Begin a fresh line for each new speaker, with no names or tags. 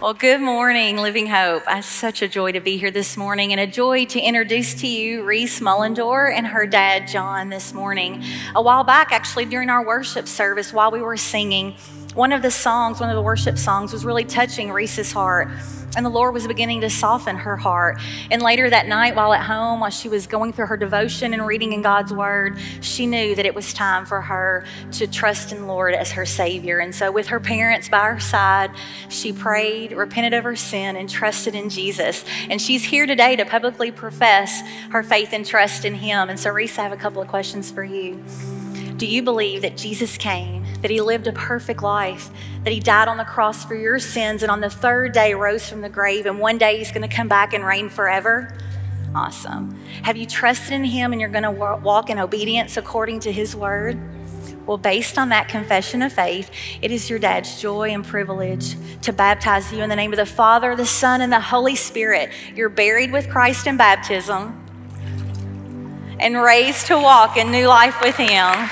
Well, good morning, Living Hope. It's such a joy to be here this morning and a joy to introduce to you Reese Mullendore and her dad, John, this morning. A while back, actually, during our worship service, while we were singing, one of the songs, one of the worship songs, was really touching Reese's heart. And the Lord was beginning to soften her heart. And later that night, while at home, while she was going through her devotion and reading in God's Word, she knew that it was time for her to trust in Lord as her Savior. And so, with her parents by her side, she prayed, repented of her sin, and trusted in Jesus. And she's here today to publicly profess her faith and trust in Him. And so, Reese, I have a couple of questions for you. Do you believe that Jesus came, that he lived a perfect life, that he died on the cross for your sins, and on the third day rose from the grave, and one day he's going to come back and reign forever? Awesome. Have you trusted in him and you're going to walk in obedience according to his word? Well, based on that confession of faith, it is your dad's joy and privilege to baptize you in the name of the Father, the Son, and the Holy Spirit. You're buried with Christ in baptism and raised to walk in new life with him.